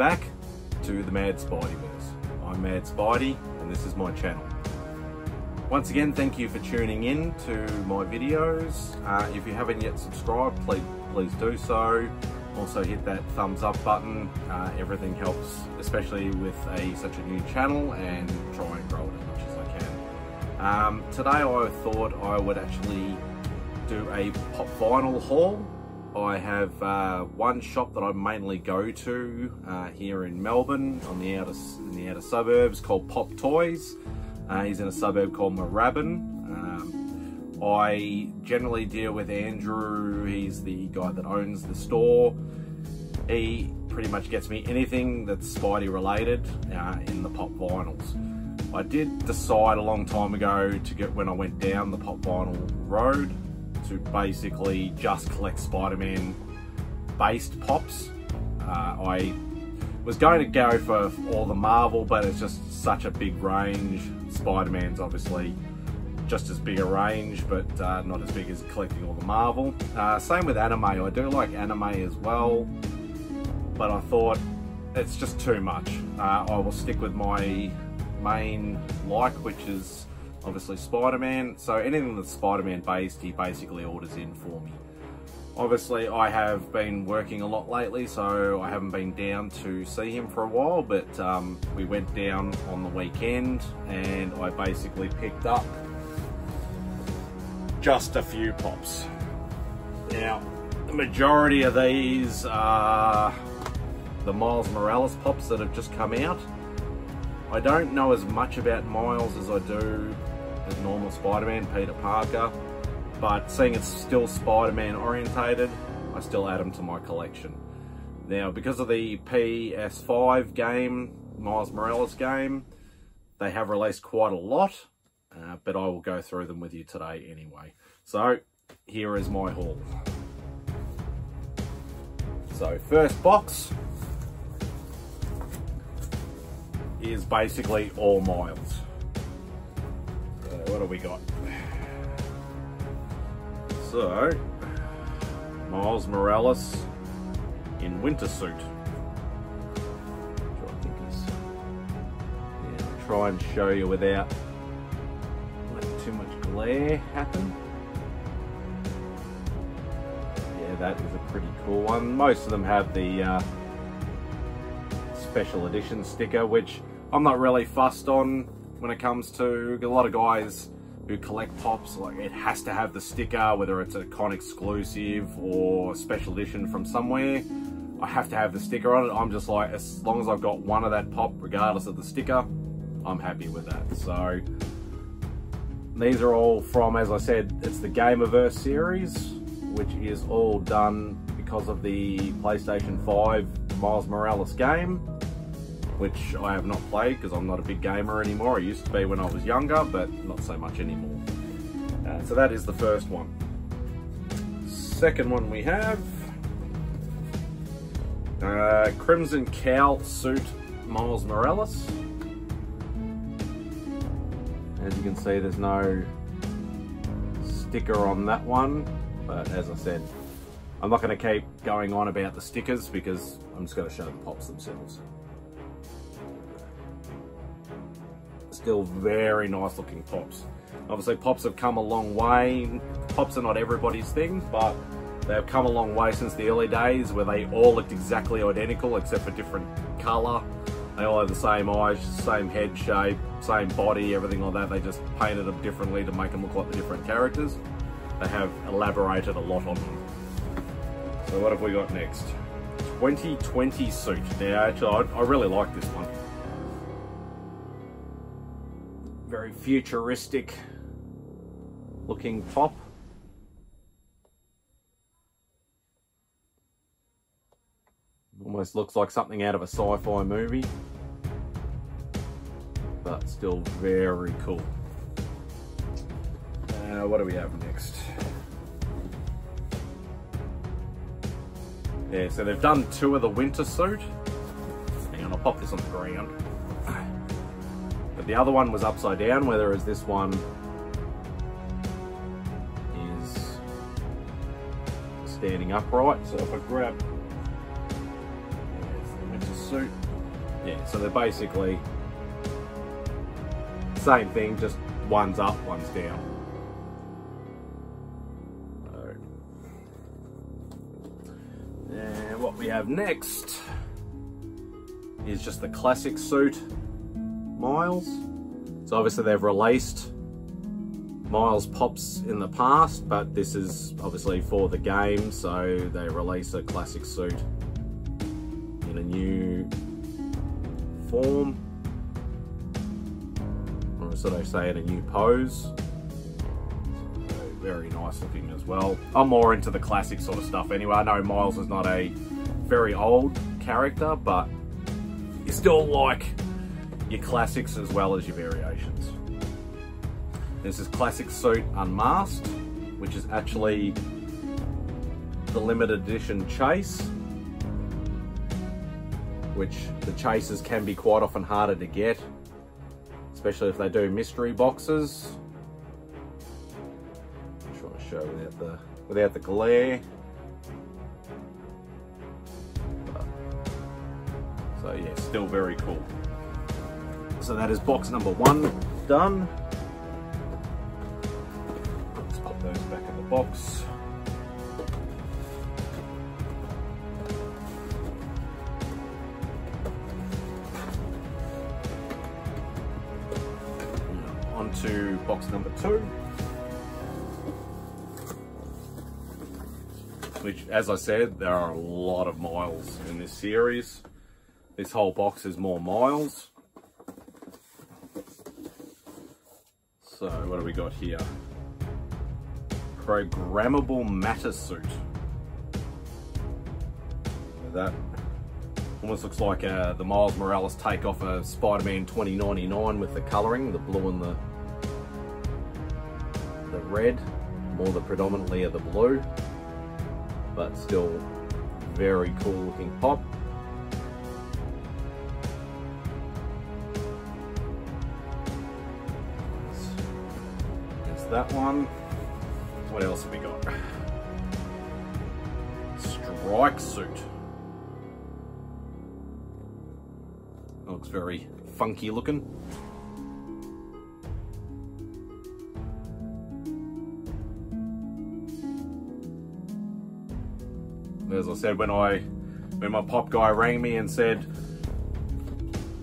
back to the Mad Spideyverse. I'm Mad Spidey and this is my channel. Once again, thank you for tuning in to my videos. Uh, if you haven't yet subscribed, please, please do so. Also hit that thumbs up button. Uh, everything helps, especially with a such a new channel and try and grow it as much as I can. Um, today I thought I would actually do a pop vinyl haul I have uh, one shop that I mainly go to uh, here in Melbourne on the outer in the outer suburbs called Pop Toys. Uh, he's in a suburb called Moorabbin. Um, I generally deal with Andrew. He's the guy that owns the store. He pretty much gets me anything that's Spidey related uh, in the pop vinyls. I did decide a long time ago to get when I went down the pop vinyl road to basically just collect Spider-Man based pops. Uh, I was going to go for all the Marvel, but it's just such a big range. Spider-Man's obviously just as big a range, but uh, not as big as collecting all the Marvel. Uh, same with anime. I do like anime as well, but I thought it's just too much. Uh, I will stick with my main like, which is obviously Spider-Man. So anything that's Spider-Man based, he basically orders in for me. Obviously, I have been working a lot lately, so I haven't been down to see him for a while, but um, we went down on the weekend and I basically picked up just a few pops. Now, the majority of these are the Miles Morales pops that have just come out. I don't know as much about Miles as I do normal Spider-Man, Peter Parker, but seeing it's still Spider-Man orientated, I still add them to my collection. Now, because of the PS5 game, Miles Morales game, they have released quite a lot, uh, but I will go through them with you today anyway. So, here is my haul. So, first box is basically all Miles. What do we got? So, Miles Morales in winter suit. Which I think is, yeah, try and show you without letting too much glare happen. Yeah, that is a pretty cool one. Most of them have the uh, special edition sticker, which I'm not really fussed on when it comes to a lot of guys who collect pops like it has to have the sticker whether it's a con exclusive or special edition from somewhere I have to have the sticker on it. I'm just like as long as I've got one of that pop regardless of the sticker I'm happy with that. So these are all from as I said it's the Gamerverse series which is all done because of the PlayStation 5 Miles Morales game which I have not played because I'm not a big gamer anymore. I used to be when I was younger, but not so much anymore. Uh, so that is the first one. Second one we have, uh, Crimson Cowl suit Miles Morales. As you can see, there's no sticker on that one, but as I said, I'm not going to keep going on about the stickers because I'm just going to show the pops themselves. Still very nice looking pops. Obviously pops have come a long way. Pops are not everybody's thing, but they've come a long way since the early days where they all looked exactly identical except for different colour. They all have the same eyes, same head shape, same body, everything like that. They just painted them differently to make them look like the different characters. They have elaborated a lot on them. So what have we got next? 2020 suit. Now actually I, I really like this one. Very futuristic looking pop. Almost looks like something out of a sci-fi movie. But still very cool. Uh, what do we have next? Yeah, so they've done two of the winter suit. Hang on, I'll pop this on the ground. But the other one was upside down, whereas this one is standing upright. So if I grab winter suit. Yeah, so they're basically same thing, just one's up, one's down. And what we have next is just the classic suit Miles. So obviously they've released Miles Pops in the past, but this is obviously for the game, so they release a classic suit in a new form. Or so they say in a new pose. So very nice looking as well. I'm more into the classic sort of stuff anyway. I know Miles is not a very old character, but you still like your classics as well as your variations. This is Classic Suit Unmasked, which is actually the limited edition chase, which the chases can be quite often harder to get, especially if they do mystery boxes. I'm trying to show without the, without the glare. So yeah, still very cool. So that is box number one done. Let's put those back in the box. On to box number two. Which, as I said, there are a lot of miles in this series. This whole box is more miles. So what do we got here? Programmable matter suit. That almost looks like uh, the Miles Morales takeoff of Spider-Man 2099 with the colouring, the blue and the the red, more the predominantly of the blue, but still very cool looking pop. That one. What else have we got? Strike suit. looks very funky looking. As I said, when I when my pop guy rang me and said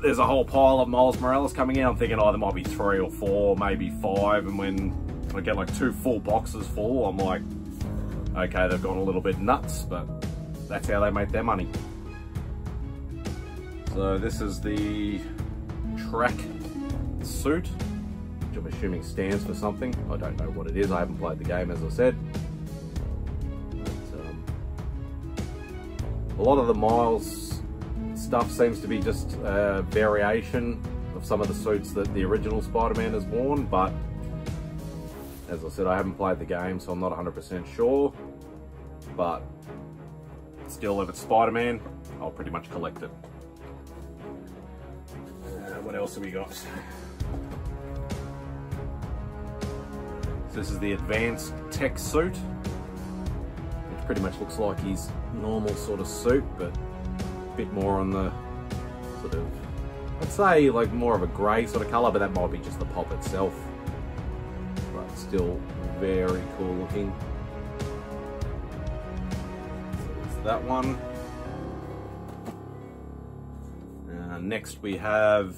there's a whole pile of Miles Morales coming in, I'm thinking, oh, there might be three or four, maybe five, and when I get like two full boxes full, I'm like, okay, they've gone a little bit nuts, but that's how they make their money. So this is the track suit, which I'm assuming stands for something. I don't know what it is. I haven't played the game, as I said. But, um, a lot of the Miles stuff seems to be just a variation of some of the suits that the original Spider-Man has worn, but as I said, I haven't played the game, so I'm not 100% sure, but still, if it's Spider-Man, I'll pretty much collect it. Uh, what else have we got? So this is the advanced tech suit, which pretty much looks like his normal sort of suit, but a bit more on the sort of, I'd say like more of a grey sort of colour, but that might be just the pop itself still very cool looking. So that one. Uh, next we have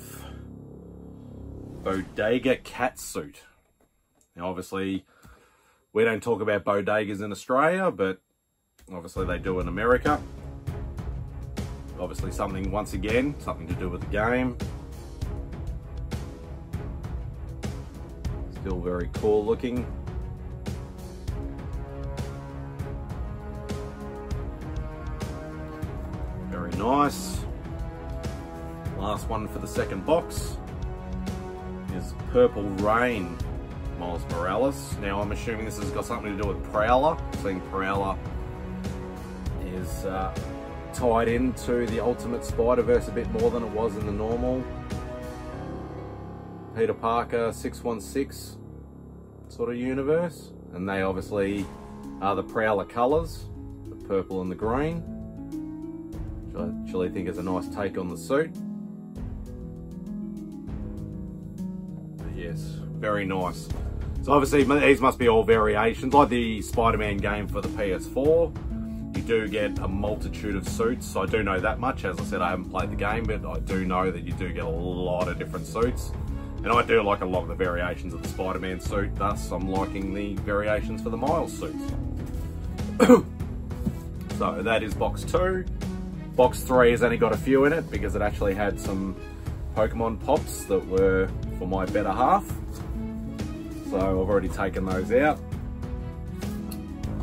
Bodega Catsuit. Now obviously we don't talk about bodegas in Australia, but obviously they do in America. Obviously something, once again, something to do with the game. Still very cool looking. Very nice. Last one for the second box is Purple Reign Miles Morales. Now I'm assuming this has got something to do with Prowler, seeing Prowler is uh, tied into the Ultimate Spider-Verse a bit more than it was in the normal. Peter Parker 616 sort of universe. And they obviously are the Prowler colours, the purple and the green. Which I actually think is a nice take on the suit. Yes, very nice. So obviously these must be all variations, like the Spider-Man game for the PS4. You do get a multitude of suits. So I do know that much. As I said, I haven't played the game, but I do know that you do get a lot of different suits. And I do like a lot of the variations of the Spider-Man suit, thus I'm liking the variations for the Miles suits. so that is box two. Box three has only got a few in it because it actually had some Pokemon pops that were for my better half. So I've already taken those out.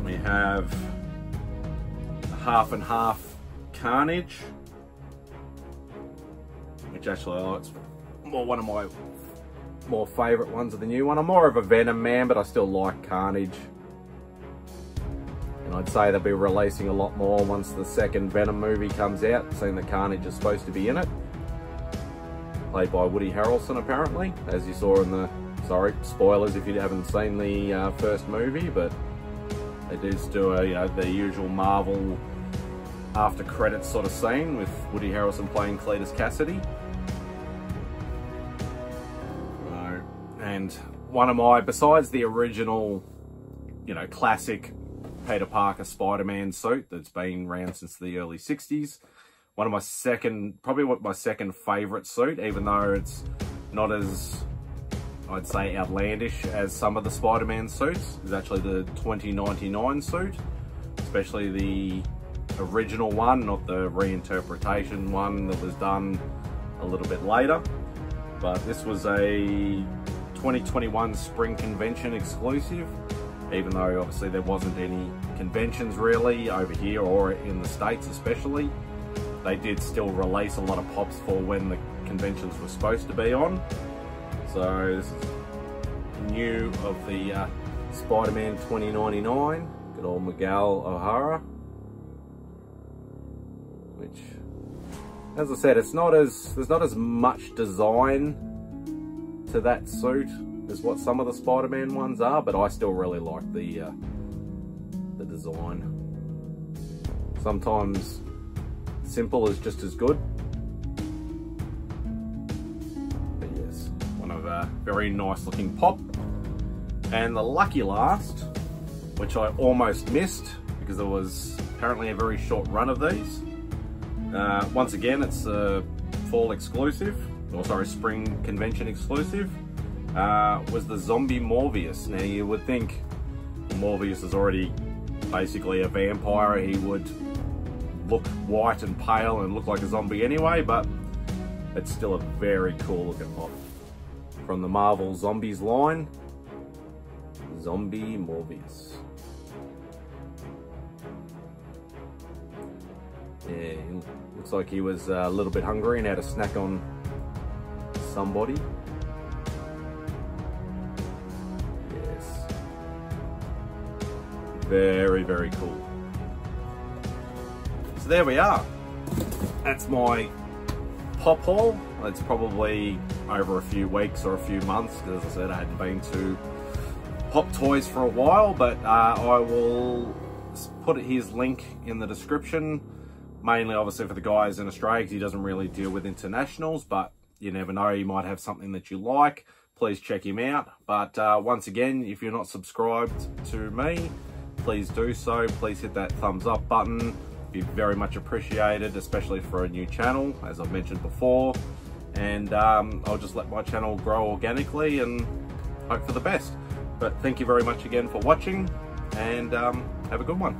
We have half and half Carnage, which actually oh, it's more one of my more favourite ones of the new one. I'm more of a Venom man, but I still like Carnage. And I'd say they'll be releasing a lot more once the second Venom movie comes out, seeing that Carnage is supposed to be in it. Played by Woody Harrelson, apparently, as you saw in the sorry, spoilers if you haven't seen the uh, first movie, but they did do a, you know, the usual Marvel after credits sort of scene with Woody Harrelson playing Cletus Kasady. And one of my, besides the original, you know, classic Peter Parker Spider-Man suit that's been around since the early 60s, one of my second, probably what my second favourite suit, even though it's not as I'd say outlandish as some of the Spider-Man suits is actually the 2099 suit, especially the original one, not the reinterpretation one that was done a little bit later. But this was a 2021 Spring Convention exclusive, even though obviously there wasn't any conventions really over here or in the States especially. They did still release a lot of pops for when the conventions were supposed to be on. So this is new of the uh, Spider-Man 2099. Good old Miguel O'Hara. Which, as I said, it's not as there's not as much design to that suit is what some of the Spider-Man ones are, but I still really like the uh, the design. Sometimes simple is just as good. But yes, one of a very nice looking pop. And the lucky last, which I almost missed because there was apparently a very short run of these. Uh, once again, it's a fall exclusive, or sorry, spring convention exclusive, uh, was the zombie Morbius. Now you would think Morbius is already basically a vampire. He would look white and pale and look like a zombie anyway, but it's still a very cool looking pop from the Marvel Zombies line, Zombie Morbius. Yeah, looks like he was a little bit hungry and had a snack on somebody. Yes. Very, very cool. So there we are. That's my pop haul. It's probably over a few weeks or a few months because as I said I hadn't been to Pop Toys for a while but uh, I will put his link in the description mainly obviously for the guys in Australia because he doesn't really deal with internationals but you never know you might have something that you like please check him out but uh, once again if you're not subscribed to me please do so please hit that thumbs up button be very much appreciated especially for a new channel as I've mentioned before and um, I'll just let my channel grow organically and hope for the best. But thank you very much again for watching and um, have a good one.